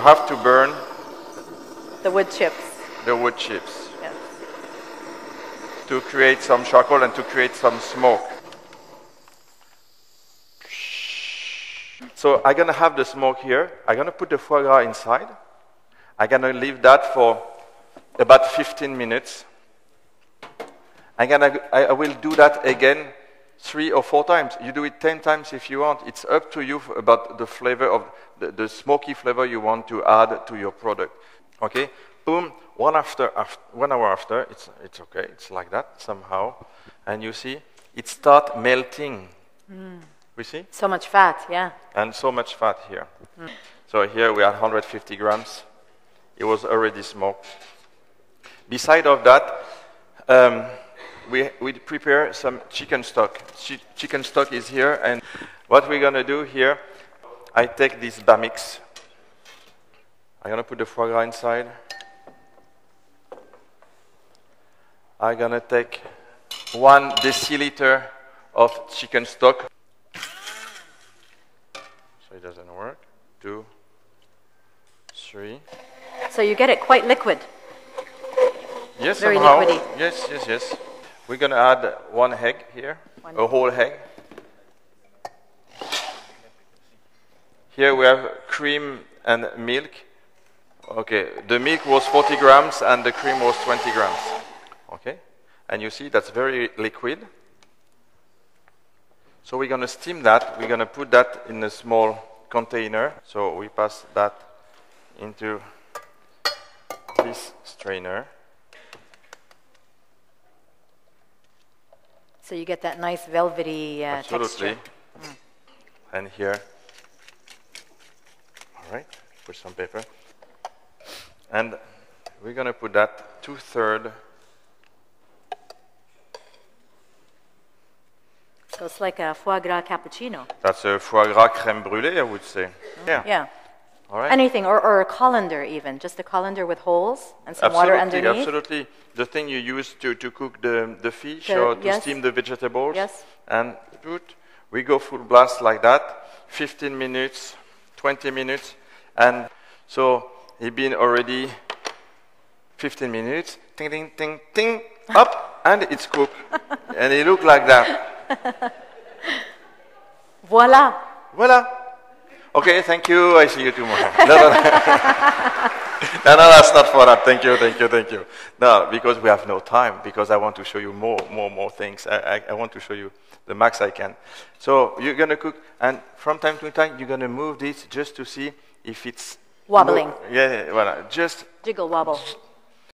you have to burn The wood chips. the wood chips Yes. to create some charcoal and to create some smoke. So I'm gonna have the smoke here. I'm gonna put the foie gras inside. I'm gonna leave that for about 15 minutes. I'm gonna, I I will do that again three or four times. You do it 10 times if you want. It's up to you about the flavor of the, the smoky flavor you want to add to your product. Okay? Boom. One after, after one hour after, it's, it's okay. It's like that somehow. And you see, it start melting. We see? So much fat, yeah. and so much fat here. So here we had 150 grams. It was already smoked. Beside of that, um, we, we prepare some chicken stock. Chi- chicken stock is here, and what we're gonna do here, I take this Bamix. I'm gonna put the foie gras inside. I'm gonna take one deciliter of chicken stock. So it doesn't work. Two, three. So you get it quite liquid. Yes, Very somehow. liquidy. Yes, yes, yes. We're gonna add one egg here, One a whole egg. Here we have cream and milk. Okay, the milk was 40 grams and the cream was 20 grams. Okay, and you see that's very liquid. So we're gonna steam that. We're gonna put that in a small container. So we pass that into this strainer. So you get that nice velvety uh, Absolutely. texture. And here, all right, put some paper. And we're going to put that two third. So it's like a foie gras cappuccino. That's a foie gras crème brûlée, I would say. Yeah. Yeah. All right. Anything, or, or a colander even, just a colander with holes and some water absolutely, underneath. absolutely. The thing you use to, to cook the, the fish The- or to yes. steam the vegetables. Yes. And put, we go full blast like that, 15 minutes, 20 minutes. And so it been already 15 minutes, ting, ting, ting, ting, up, and it's cooked. and it look like that. Voila! Voila. Okay, thank you. I see you tomorrow. No, no, no. no, no, that's not for that. Thank you, thank you, thank you. No, because we have no time, because I want to show you more, more, more things. I, I, I want to show you the max I can. So you're going to cook, and from time to time, you're going to move this just to see if it's Wobbling. mo- yeah, yeah, voilà. Just Jiggle wobble.